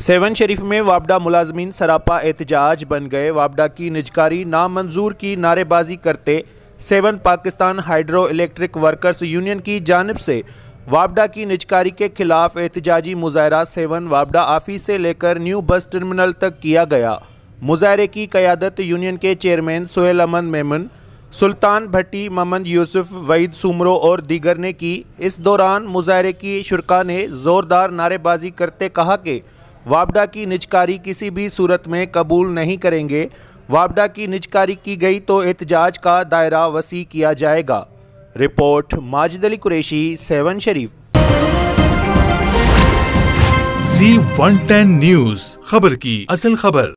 Seven शरीफ में वापडा मुलाजमीन सरापा एहतजाज बन गए। वापडा की निजकारी नामंजूर की नारेबाजी करते Sehwan Pakistan hydroelectric workers union की जानब से वापडा की निजकारी के खिलाफ एहतजाजी मुजाहरा सेवन वापडा ऑफ़िस से लेकर न्यू बस टर्मिनल तक किया गया। मुजाहरे की क़्यादत यूनियन के चेयरमैन सोहेल अमन मेमन, सुल्तान भट्टी मोहम्मद यूसुफ वईद सुमरो और दीगर ने की। इस दौरान मुजाहरे की शुरा ने ज़ोरदार नारेबाजी करते कहा कि वापडा की निजकारी किसी भी सूरत में कबूल नहीं करेंगे। वापडा की निजकारी की गई तो एहतजाज का दायरा वसी किया जाएगा। Report, Majid Ali Qureshi, Sehwan Sharif. C one ten news, खबर की असल खबर।